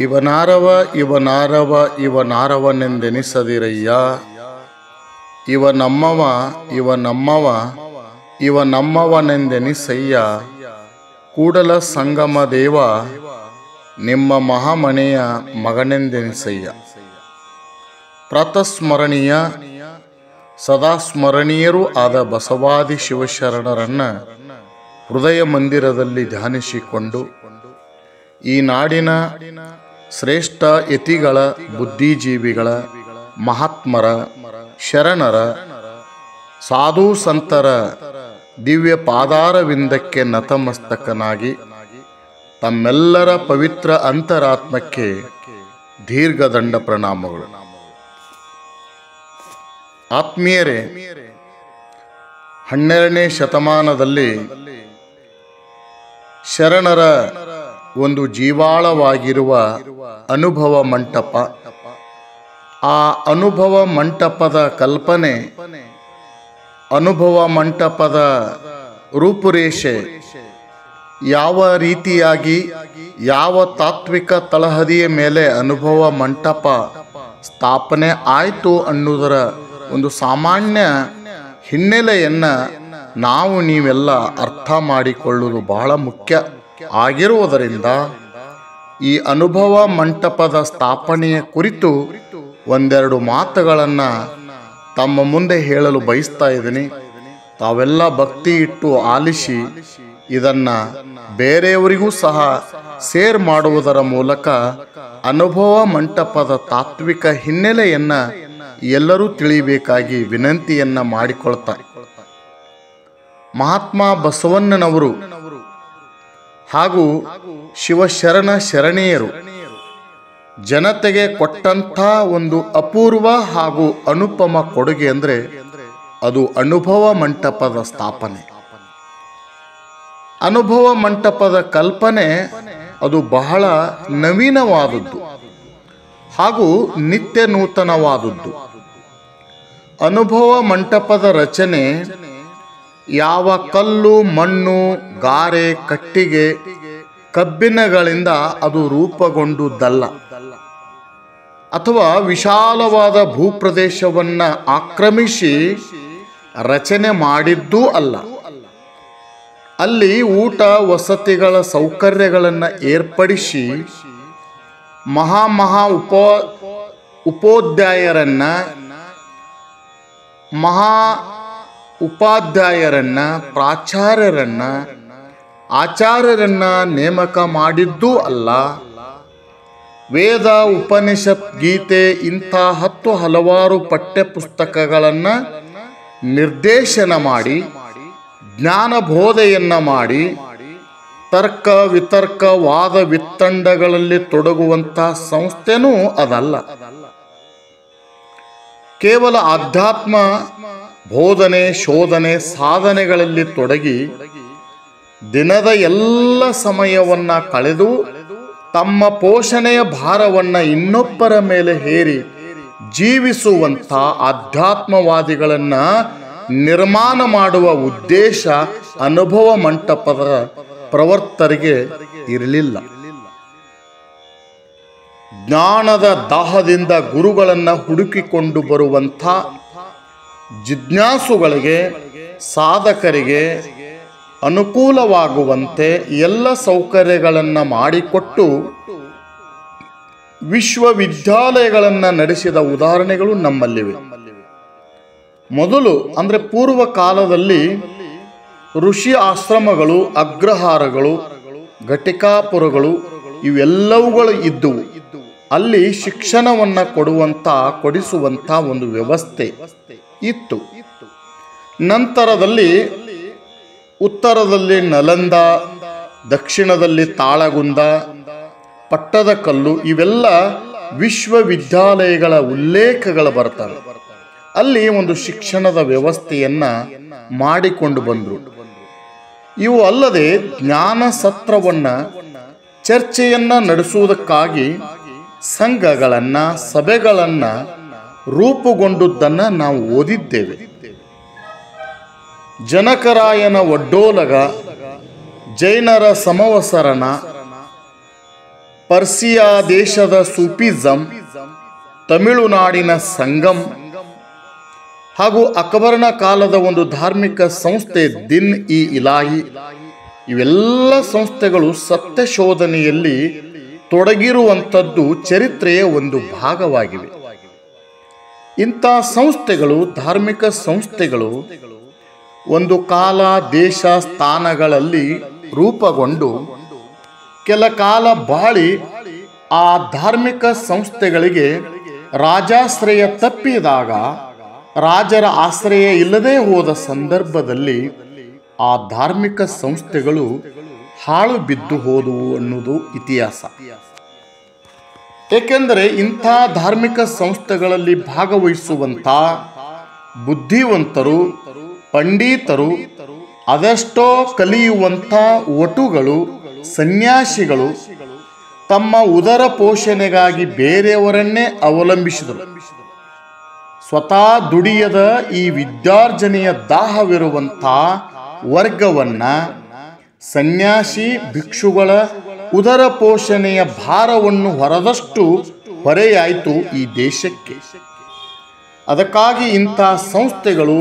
ಇವನಾರವ ಇವನಾರವ, ಇವನಾರವನೆಂದೆನಿಸದಿರಯ್ಯ. ಇವ ನಮ್ಮವ ಇವ ನಮ್ಮವ, ಇವ ನಮ್ಮವನೆಂದೆನಿಸಯ್ಯ. ಕೂಡಲ ಸಂಗಮ ದೇವ, ನಿಮ್ಮ ಮಹಾಮನೆಯ ಮಗನೆಂದೆನಿಸಯ್ಯ. ಪ್ರಾತಸ್ಮರಣೀಯ ಸದಾ ಸ್ಮರಣೀಯರೂ ಆದ ಬಸವಾದಿ ಶಿವಶರಣರನ್ನ ಹೃದಯ ಮಂದಿರದಲ್ಲಿ ಧ್ಯಾನಿಸಿಕೊಂಡು ಈ ನಾಡಿನ ಶ್ರೇಷ್ಠ ಯತಿಗಳ ಬುದ್ಧಿಜೀವಿಗಳ ಮಹಾತ್ಮರ ಶರಣರ ಸಾಧು ಸಂತರ ದಿವ್ಯ ಪಾದಾರವಿಂದಕ್ಕೆ ನತಮಸ್ತಕನಾಗಿ ತಮ್ಮೆಲ್ಲರ ಪವಿತ್ರ ಅಂತರಾತ್ಮಕ್ಕೆ ದೀರ್ಘದಂಡ ಪ್ರಣಾಮಗಳು. ಆತ್ಮೀಯರೇ, ಹನ್ನೆರಡನೇ ಶತಮಾನದಲ್ಲಿ ಶರಣರ ಒಂದು ಜೀವಾಳವಾಗಿರುವ ಅನುಭವ ಮಂಟಪ. ಆ ಅನುಭವ ಮಂಟಪದ ಕಲ್ಪನೆ ಅನುಭವ ಮಂಟಪದ ರೂಪುರೇಷೆ. ಯಾವ ರೀತಿಯಾಗಿ ಯಾವ ತಾತ್ವಿಕ ತಳಹದಿಯ ಮೇಲೆ ಅನುಭವ ಮಂಟಪ ಸ್ಥಾಪನೆ ಆಯಿತು ಅನ್ನುವುದರ ಒಂದು ಸಾಮಾನ್ಯ ಹಿನ್ನೆಲೆಯನ್ನು ನಾವು ನೀವೆಲ್ಲ ಅರ್ಥ ಮಾಡಿಕೊಳ್ಳುವುದು ಬಹಳ ಮುಖ್ಯ. ಆಗಿರುವುದರಿಂದ ಈ ಅನುಭವ ಮಂಟಪದ ಸ್ಥಾಪನೆಯ ಕುರಿತು ಒಂದೆರಡು ಮಾತುಗಳನ್ನು ತಮ್ಮ ಮುಂದೆ ಹೇಳಲು ಬಯಸ್ತಾ ಇದ್ದೀನಿ. ತಾವೆಲ್ಲ ಭಕ್ತಿ ಇಟ್ಟು ಆಲಿಸಿ ಇದನ್ನು ಬೇರೆಯವರಿಗೂ ಸಹ ಸೇರ್ ಮಾಡುವುದರ ಮೂಲಕ ಅನುಭವ ಮಂಟಪದ ತಾತ್ವಿಕ ಹಿನ್ನೆಲೆಯನ್ನು ಎಲ್ಲರೂ ತಿಳಿಯಬೇಕಾಗಿ ವಿನಂತಿಯನ್ನು ಮಾಡಿಕೊಳ್ತಾರೆ ಮಹಾತ್ಮ ಬಸವಣ್ಣನವರು ಹಾಗೂ ಶಿವಶರಣ ಶರಣೀಯರು. ಜನತೆಗೆ ಕೊಟ್ಟಂಥ ಒಂದು ಅಪೂರ್ವ ಹಾಗೂ ಅನುಪಮ ಕೊಡುಗೆ ಅಂದರೆ ಅದು ಅನುಭವ ಮಂಟಪದ ಸ್ಥಾಪನೆ. ಅನುಭವ ಮಂಟಪದ ಕಲ್ಪನೆ ಅದು ಬಹಳ ನವೀನವಾದದ್ದು ಹಾಗೂ ನಿತ್ಯ ನೂತನವಾದದ್ದು ಅನುಭವ ಮಂಟಪದ ರಚನೆ ಯಾವ ಕಲ್ಲು, ಮಣ್ಣು, ಗಾರೆ, ಕಟ್ಟಿಗೆ, ಕಬ್ಬಿಣಗಳಿಂದ ಅದು ರೂಪುಗೊಂಡುದಲ್ಲ. ಅಥವಾ ವಿಶಾಲವಾದ ಭೂಪ್ರದೇಶವನ್ನ ಆಕ್ರಮಿಸಿ ರಚನೆ ಮಾಡಿದ್ದೂ ಅಲ್ಲ. ಅಲ್ಲಿ ಊಟ, ವಸತಿಗಳ ಸೌಕರ್ಯಗಳನ್ನು ಏರ್ಪಡಿಸಿ ಮಹಾ ಮಹಾ ಉಪ ಉಪೋಧ್ಯಾಯರನ್ನ ಮಹಾ ಉಪಾಧ್ಯಾಯರನ್ನ, ಪ್ರಾಚಾರ್ಯರನ್ನ, ಆಚಾರ್ಯರನ್ನ ನೇಮಕ ಮಾಡಿದ್ದೂ ಅಲ್ಲ. ವೇದ, ಉಪನಿಷತ್, ಗೀತೆ ಇಂಥ ಹತ್ತು ಹಲವಾರು ಪಠ್ಯ ಪುಸ್ತಕಗಳನ್ನು ನಿರ್ದೇಶನ ಮಾಡಿ, ಜ್ಞಾನಬೋಧೆಯನ್ನು ಮಾಡಿ, ತರ್ಕ, ವಿತರ್ಕ, ವಾದ ವಿತ್ತಂಡಗಳಲ್ಲಿ ತೊಡಗುವಂಥ ಸಂಸ್ಥೆನೂ ಅದಲ್ಲ. ಕೇವಲ ಆಧ್ಯಾತ್ಮ ಬೋಧನೆ, ಶೋಧನೆ, ಸಾಧನೆಗಳಲ್ಲಿ ತೊಡಗಿ ದಿನದ ಎಲ್ಲ ಸಮಯವನ್ನ ಕಳೆದು ತಮ್ಮ ಪೋಷಣೆಯ ಭಾರವನ್ನ ಇನ್ನೊಬ್ಬರ ಮೇಲೆ ಹೇರಿ ಜೀವಿಸುವಂಥ ಆಧ್ಯಾತ್ಮವಾದಿಗಳನ್ನು ನಿರ್ಮಾಣ ಮಾಡುವ ಉದ್ದೇಶ ಅನುಭವ ಮಂಟಪದ ಪ್ರವರ್ತರಿಗೆ ಇರಲಿಲ್ಲ. ಜ್ಞಾನದ ದಾಹದಿಂದ ಗುರುಗಳನ್ನು ಹುಡುಕಿಕೊಂಡು ಬರುವಂಥ ಜಿಜ್ಞಾಸುಗಳಿಗೆ ಸಾಧಕರಿಗೆ ಅನುಕೂಲವಾಗುವಂತೆ ಎಲ್ಲ ಸೌಕರ್ಯಗಳನ್ನು ಮಾಡಿಕೊಟ್ಟು ವಿಶ್ವವಿದ್ಯಾಲಯಗಳನ್ನು ನಡೆಸಿದ ಉದಾಹರಣೆಗಳು ನಮ್ಮಲ್ಲಿವೆ. ಮೊದಲು ಅಂದರೆ ಪೂರ್ವ ಕಾಲದಲ್ಲಿ ಋಷಿ ಆಶ್ರಮಗಳು, ಅಗ್ರಹಾರಗಳು, ಘಟಿಕಾಪುರಗಳು ಇವೆಲ್ಲವುಗಳು ಇದ್ದವು. ಅಲ್ಲಿ ಶಿಕ್ಷಣವನ್ನು ಕೊಡುವಂಥ ಕೊಡಿಸುವಂಥ ಒಂದು ವ್ಯವಸ್ಥೆ. ಇತ್ತು. ನಂತರದಲ್ಲಿ ಉತ್ತರದಲ್ಲಿ ನಲಂದ, ದಕ್ಷಿಣದಲ್ಲಿ ತಾಳಗುಂದ ಪಟ್ಟದಕಲ್ಲು ಇವೆಲ್ಲ ವಿಶ್ವವಿದ್ಯಾಲಯಗಳ ಉಲ್ಲೇಖಗಳು ಬರ್ತವೆ. ಅಲ್ಲಿ ಒಂದು ಶಿಕ್ಷಣದ ವ್ಯವಸ್ಥೆಯನ್ನ ಮಾಡಿಕೊಂಡು ಬಂದರು. ಇವು ಅಲ್ಲದೆ ಜ್ಞಾನ ಸತ್ರವನ್ನು ಚರ್ಚೆಯನ್ನು ನಡೆಸುವುದಕ್ಕಾಗಿ ಸಂಘಗಳನ್ನು, ಸಭೆಗಳನ್ನ ರೂಪುಗೊಂಡುದನ್ನ ನಾವು ಓದಿದ್ದೇವೆ. ಜನಕರಾಯನ ಒಡ್ಡೋಲಗ ಜೈನರ ಸಮವಸರಣ, ಪರ್ಸಿಯಾ ದೇಶದ ಸೂಪಿಸಂ, ತಮಿಳುನಾಡಿನ ಸಂಗಮ್ ಹಾಗೂ ಅಕ್ಬರನ ಕಾಲದ ಒಂದು ಧಾರ್ಮಿಕ ಸಂಸ್ಥೆ ದಿನ್ ಇ ಇಲಾಹಿ ಇವೆಲ್ಲ ಸಂಸ್ಥೆಗಳು ಸತ್ಯ ಶೋಧನೆಯಲ್ಲಿ ತೊಡಗಿರುವಂಥದ್ದು ಚರಿತ್ರೆಯ ಒಂದು ಭಾಗವಾಗಿವೆ. ಇಂಥ ಸಂಸ್ಥೆಗಳು, ಧಾರ್ಮಿಕ ಸಂಸ್ಥೆಗಳು ಒಂದು ಕಾಲ ದೇಶ ಸ್ಥಾನಗಳಲ್ಲಿ ರೂಪುಗೊಂಡು ಕೆಲ ಕಾಲ ಬಾಳಿ ಆ ಧಾರ್ಮಿಕ ಸಂಸ್ಥೆಗಳಿಗೆ ರಾಜಾಶ್ರಯ ತಪ್ಪಿದಾಗ ರಾಜರ ಆಶ್ರಯ ಇಲ್ಲದೆ ಹೋದ ಸಂದರ್ಭದಲ್ಲಿ ಆ ಧಾರ್ಮಿಕ ಸಂಸ್ಥೆಗಳು ಹಾಳು ಬಿದ್ದು ಹೋದವು ಅನ್ನೋದು ಇತಿಹಾಸ. ಏಕೆಂದರೆ ಇಂಥ ಧಾರ್ಮಿಕ ಸಂಸ್ಥೆಗಳಲ್ಲಿ ಭಾಗವಹಿಸುವಂಥ ಬುದ್ಧಿವಂತರು, ಪಂಡಿತರು, ಅದೆಷ್ಟೋ ಕಲಿಯುವಂಥ ಒಟುಗಳು ಸನ್ಯಾಸಿಗಳು ತಮ್ಮ ಉದರ ಪೋಷಣೆಗಾಗಿ ಬೇರೆಯವರನ್ನೇ ಅವಲಂಬಿಸಿದರು. ಸ್ವತಃ ದುಡಿಯದ ಈ ವಿದ್ಯಾರ್ಜನೆಯ ದಾಹವಿರುವಂಥ ವರ್ಗವನ್ನು ಸನ್ಯಾಸಿ, ಭಿಕ್ಷುಗಳ ಉದರ ಪೋಷಣೆಯ ಭಾರವನ್ನು ಹೊರದಷ್ಟು ಹೊರೆಯಾಯಿತು ಈ ದೇಶಕ್ಕೆ. ಅದಕ್ಕಾಗಿ ಇಂಥ ಸಂಸ್ಥೆಗಳು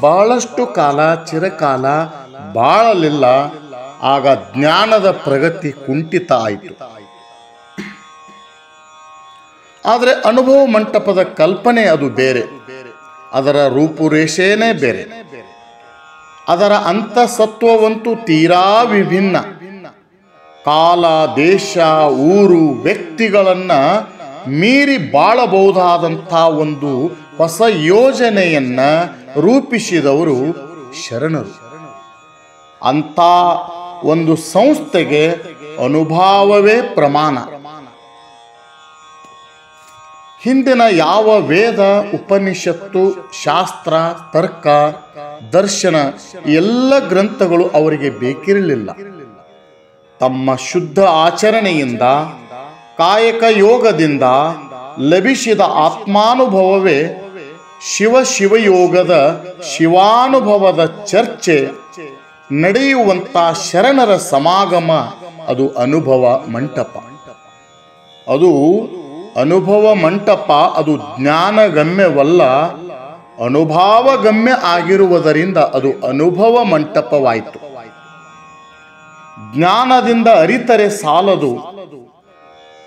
ಬಹಳಷ್ಟು ಕಾಲ ಚಿರಕಾಲ ಬಾಳಲಿಲ್ಲ, ಆಗ ಜ್ಞಾನದ ಪ್ರಗತಿ ಕುಂಠಿತ ಆಯಿತು. ಆದರೆ ಅನುಭವ ಮಂಟಪದ ಕಲ್ಪನೆ ಅದು ಬೇರೆ, ಅದರ ರೂಪುರೇಷೆಯೇ ಬೇರೆ. ಅದರ ಅಂತಸತ್ವವಂತೂ ತೀರಾ ವಿಭಿನ್ನ. ಕಾಲ, ದೇಶ, ಊರು, ವ್ಯಕ್ತಿಗಳನ್ನು ಮೀರಿ ಬಾಳಬಹುದಾದಂಥ ಒಂದು ಹೊಸ ಯೋಜನೆಯನ್ನ ರೂಪಿಸಿದವರು ಶರಣರು. ಅಂಥ ಒಂದು ಸಂಸ್ಥೆಗೆ ಅನುಭವವೇ ಪ್ರಮಾಣ. ಹಿಂದಿನ ಯಾವ ವೇದ, ಉಪನಿಷತ್ತು, ಶಾಸ್ತ್ರ, ತರ್ಕ, ದರ್ಶನ ಎಲ್ಲ ಗ್ರಂಥಗಳು ಅವರಿಗೆ ಬೇಕಿರಲಿಲ್ಲ. ತಮ್ಮ ಶುದ್ಧ ಆಚರಣೆಯಿಂದ, ಕಾಯಕ ಯೋಗದಿಂದ ಲಭಿಸಿದ ಆತ್ಮಾನುಭವವೇ ಶಿವ ಶಿವಯೋಗದ ಶಿವಾನುಭವದ ಚರ್ಚೆ ನಡೆಯುವಂತ ಶರಣರ ಸಮಾಗಮ ಅದು ಅನುಭವ ಮಂಟಪ. ಅದು ಅನುಭವ ಮಂಟಪ, ಅದು ಜ್ಞಾನಗಮ್ಯವಲ್ಲ, ಅನುಭಾವಗಮ್ಯ ಆಗಿರುವುದರಿಂದ ಅದು ಅನುಭವ ಮಂಟಪವಾಯಿತು. ಜ್ಞಾನದಿಂದ ಅರಿತರೆ ಸಾಲದು.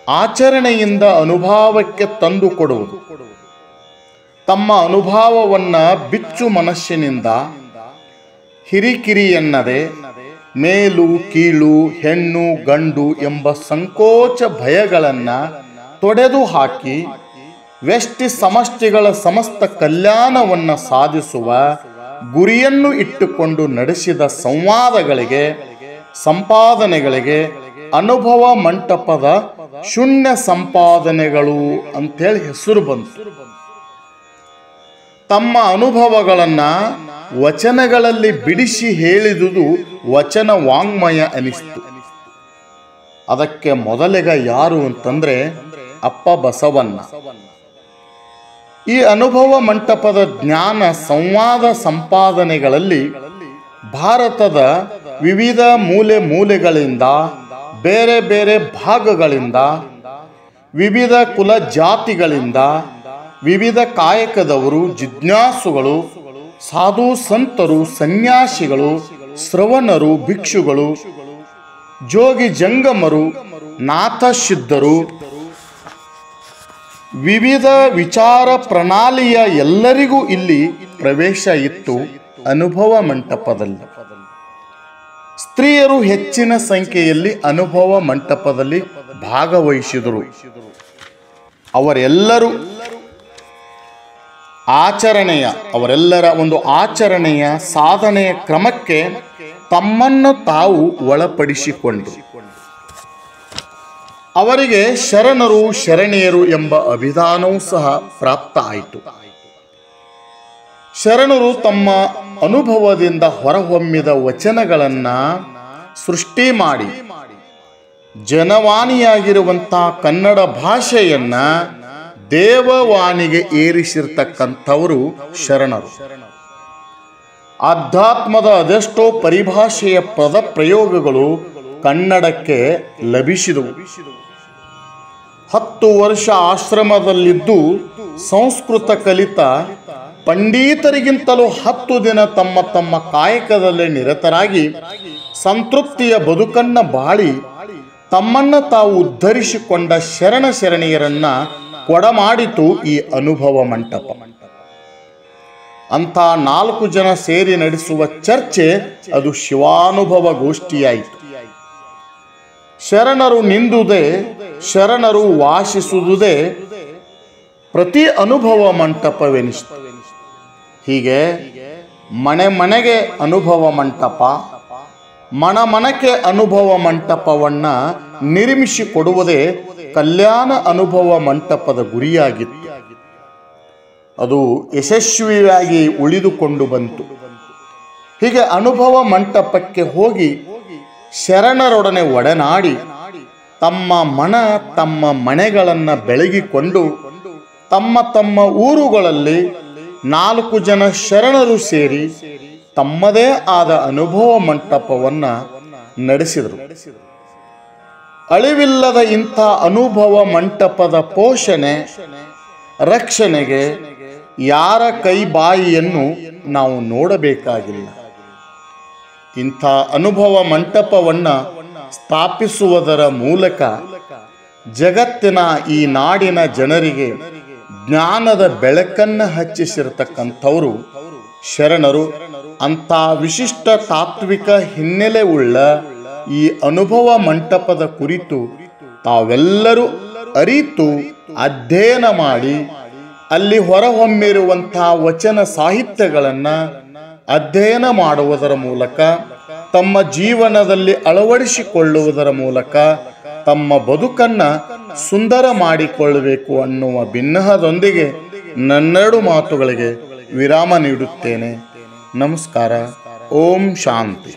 ಆಚರಣೆಯಿಂದ ಅನುಭವಕ್ಕೆ ತಂದು ಕೊಡುವುದು. ತಮ್ಮ ಅನುಭವವನ್ನ ಬಿಚ್ಚು ಮನಸ್ಸಿನಿಂದ, ಹಿರಿಕಿರಿಯನ್ನದೆ, ಮೇಲು, ಕೀಳು, ಹೆಣ್ಣು, ಗಂಡು ಎಂಬ ಸಂಕೋಚ ಭಯಗಳನ್ನ ತೊಡೆದು ಹಾಕಿ, ವ್ಯಷ್ಟಿ ಸಮಷ್ಟಿಗಳ ಸಮಸ್ತ ಕಲ್ಯಾಣವನ್ನು ಸಾಧಿಸುವ ಗುರಿಯನ್ನು ಇಟ್ಟುಕೊಂಡು ನಡೆಸಿದ ಸಂವಾದಗಳಿಗೆ ಸಂಪಾದನೆಗಳಿಗೆ ಅನುಭವ ಮಂಟಪದ ಶೂನ್ಯ ಸಂಪಾದನೆಗಳು ಅಂತೇಳಿ ಹೆಸರು ಬಂತು. ತಮ್ಮ ಅನುಭವಗಳನ್ನು ವಚನಗಳಲ್ಲಿ ಬಿಡಿಸಿ ಹೇಳಿದುದು ವಚನ ವಾಂಗ್ಮಯ ಅನಿಸ್ತು. ಅದಕ್ಕೆ ಮೊದಲಿಗ ಯಾರು ಅಂತಂದ್ರೆ ಅಪ್ಪ ಬಸವಣ್ಣ. ಈ ಅನುಭವ ಮಂಟಪದ ಜ್ಞಾನ ಸಂವಾದ ಸಂಪಾದನೆಗಳಲ್ಲಿ ಭಾರತದ ವಿವಿಧ ಮೂಲೆ ಮೂಲೆಗಳಿಂದ, ಬೇರೆ ಬೇರೆ ಭಾಗಗಳಿಂದ, ವಿವಿಧ ಕುಲ ಜಾತಿಗಳಿಂದ, ವಿವಿಧ ಕಾಯಕದವರು, ಜಿಜ್ಞಾಸುಗಳು, ಸಾಧು ಸಂತರು, ಸನ್ಯಾಸಿಗಳು, ಶ್ರವಣರು, ಭಿಕ್ಷುಗಳು, ಜೋಗಿ ಜಂಗಮರು, ನಾಥಶಿದ್ಧರು, ವಿವಿಧ ವಿಚಾರ ಪ್ರಣಾಳಿಯ ಎಲ್ಲರಿಗೂ ಇಲ್ಲಿ ಪ್ರವೇಶ ಇತ್ತು ಅನುಭವ ಮಂಟಪದಲ್ಲಿ. ಸ್ತ್ರೀಯರು ಹೆಚ್ಚಿನ ಸಂಖ್ಯೆಯಲ್ಲಿ ಅನುಭವ ಮಂಟಪದಲ್ಲಿ ಭಾಗವಹಿಸಿದರು. ಅವರೆಲ್ಲರೂ ಆಚರಣೆಯ, ಅವರೆಲ್ಲರ ಒಂದು ಆಚರಣೆಯ ಸಾಧನೆಯ ಕ್ರಮಕ್ಕೆ ತಮ್ಮನ್ನು ತಾವು ಒಳಪಡಿಸಿಕೊಂಡರು. ಅವರಿಗೆ ಶರಣರು, ಶರಣೆಯರು ಎಂಬ ಅಭಿಧಾನವೂ ಸಹ ಪ್ರಾಪ್ತ ಆಯಿತು. ಶರಣರು ತಮ್ಮ ಅನುಭವದಿಂದ ಹೊರಹೊಮ್ಮಿದ ವಚನಗಳನ್ನು ಸೃಷ್ಟಿ ಮಾಡಿ. ಜನವಾಣಿಯಾಗಿರುವಂಥ ಕನ್ನಡ ಭಾಷೆಯನ್ನು ದೇವವಾಣಿಗೆ ಏರಿಸಿರ್ತಕ್ಕಂಥವರು ಶರಣರು. ಆಧ್ಯಾತ್ಮದ ಅದೆಷ್ಟೋ ಪರಿಭಾಷೆಯ ಪದ ಪ್ರಯೋಗಗಳು ಕನ್ನಡಕ್ಕೆ ಲಭಿಸಿದವು. ಹತ್ತು ವರ್ಷ ಆಶ್ರಮದಲ್ಲಿದ್ದು ಸಂಸ್ಕೃತ ಕಲಿತ ಪಂಡಿತರಿಗಿಂತಲೂ ಹತ್ತು ದಿನ ತಮ್ಮ ತಮ್ಮ ಕಾಯಕದಲ್ಲಿ ನಿರತರಾಗಿ ಸಂತೃಪ್ತಿಯ ಬದುಕನ್ನ ಬಾಳಿ ತಮ್ಮನ್ನ ತಾವು ಉದ್ಧರಿಸಿಕೊಂಡ ಶರಣ ಶರಣಿಯರನ್ನ ಕೊಡಮಾಡಿತು ಈ ಅನುಭವ ಮಂಟಪ. ಅಂತ ನಾಲ್ಕು ಜನ ಸೇರಿ ನಡೆಸುವ ಚರ್ಚೆ ಅದು ಶಿವಾನುಭವ ಗೋಷ್ಠಿಯಾಯಿತು. ಶರಣರು ನಿಂದುದೇ, ಶರಣರು ವಾಸಿಸುವುದೇ ಪ್ರತಿ ಅನುಭವ ಮಂಟಪವೆನಿಸಿತು. ಹೀಗೆ ಮನೆ ಮನೆಗೆ ಅನುಭವ ಮಂಟಪ, ಮನ ಮನಕ್ಕೆ ಅನುಭವ ಮಂಟಪವನ್ನ ನಿರ್ಮಿಸಿ ಕೊಡುವುದೇ ಕಲ್ಯಾಣ ಅನುಭವ ಮಂಟಪದ ಗುರಿಯಾಗಿತ್ತು. ಅದು ಯಶಸ್ವಿಯಾಗಿ ಉಳಿದುಕೊಂಡು ಬಂತು. ಹೀಗೆ ಅನುಭವ ಮಂಟಪಕ್ಕೆ ಹೋಗಿ ಶರಣರೊಡನೆ ಒಡನಾಡಿ ತಮ್ಮ ಮನ ತಮ್ಮ ಮನೆಗಳನ್ನು ಬೆಳಗಿಕೊಂಡು ತಮ್ಮ ತಮ್ಮ ಊರುಗಳಲ್ಲಿ ನಾಲ್ಕು ಜನ ಶರಣರು ಸೇರಿ ತಮ್ಮದೇ ಆದ ಅನುಭವ ಮಂಟಪವನ್ನ ನಡೆಸಿದರು. ಅಳಿವಿಲ್ಲದ ಇಂಥ ಅನುಭವ ಮಂಟಪದ ಪೋಷಣೆ, ರಕ್ಷಣೆಗೆ ಯಾರ ಕೈ ಬಾಯಿಯನ್ನು ನಾವು ನೋಡಬೇಕಾಗಿಲ್ಲ. ಇಂಥ ಅನುಭವ ಮಂಟಪವನ್ನ ಸ್ಥಾಪಿಸುವುದರ ಮೂಲಕ ಜಗತ್ತಿನ ಈ ನಾಡಿನ ಜನರಿಗೆ ಜ್ಞಾನದ ಬೆಳಕನ್ನ ಹಚ್ಚಿಸಿರತಕ್ಕಂಥವರು ಶರಣರು, ಅಂಥ ವಿಶಿಷ್ಟ ತಾತ್ವಿಕ ಹಿನ್ನೆಲೆ ಉಳ್ಳ ಈ ಅನುಭವ ಮಂಟಪದ ಕುರಿತು ತಾವೆಲ್ಲರೂ ಅರಿತು ಅಧ್ಯಯನ ಮಾಡಿ ಅಲ್ಲಿ ಹೊರಹೊಮ್ಮಿರುವಂತಹ ವಚನ ಸಾಹಿತ್ಯಗಳನ್ನು ಅಧ್ಯಯನ ಮಾಡುವುದರ ಮೂಲಕ, ತಮ್ಮ ಜೀವನದಲ್ಲಿ ಅಳವಡಿಸಿಕೊಳ್ಳುವುದರ ಮೂಲಕ ತಮ್ಮ ಬದುಕನ್ನ ಸುಂದರ ಮಾಡಿಕೊಳ್ಳಬೇಕು ಅನ್ನುವ ಭಿನ್ನಹದೊಂದಿಗೆ ನನ್ನೆರಡು ಮಾತುಗಳಿಗೆ ವಿರಾಮ ನೀಡುತ್ತೇನೆ. ನಮಸ್ಕಾರ. ಓಂ ಶಾಂತಿ.